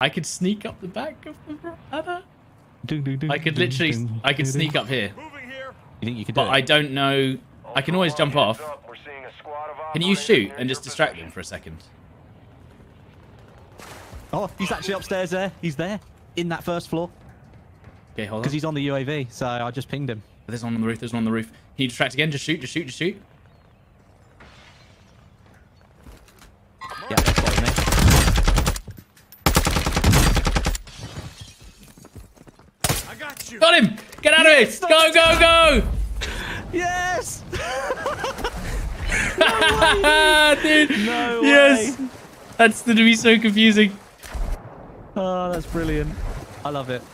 I could sneak up the back of the ladder. Ding, ding, ding, I could ding, literally, ding, I could ding, sneak ding. up here, Moving. You think you could do but I don't know. I can always jump off. Heads up, we're seeing a squad of Can you shoot and just distract position. them for a second? Oh, he's actually upstairs there. He's there in that first floor Okay, hold on. because he's on the UAV. So I just pinged him. There's one on the roof. There's one on the roof. Can you distract again? Just shoot. Just shoot. Just shoot. Yeah, that's following me. I got you. Got him! Get out of it! Go, go, go! Yes. Dude. No Yes. way. That's going to be so confusing. Oh, that's brilliant. I love it.